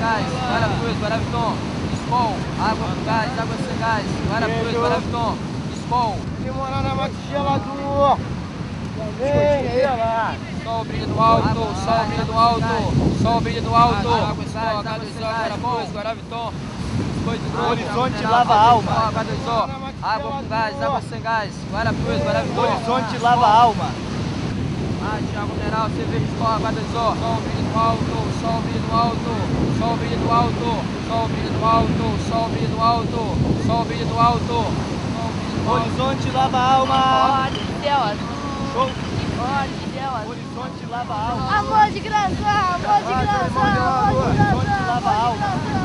gás, Guarapuz, Guaraviton, Spol, água com gás, água sem gás, Guarapuz, Guaraviton, Spol. Limonada mate gelador. Vem, lá. Sol brilha no alto, sol brilha no alto, sol brilha no alto. Água com gás, água sem gás, Guarapuz, Guaraviton. Horizonte lava a alma. H2O, água com gás, água sem gás, Guarapuz, Guaraviton. Horizonte lava a alma. Mate, água mineral, cerveja escola, H2O. Sol brilha no alto, sol brilha no alto, sol brilha no alto, sol brilha no alto, sol brilha no alto, sol brilha no alto. Sol brilha no alto. Horizonte lava a alma. Olha de Deus. Show. Olha de Deus. Horizonte lava a alma. Amor de graça, amor de graça, amor de graça, amor de graça.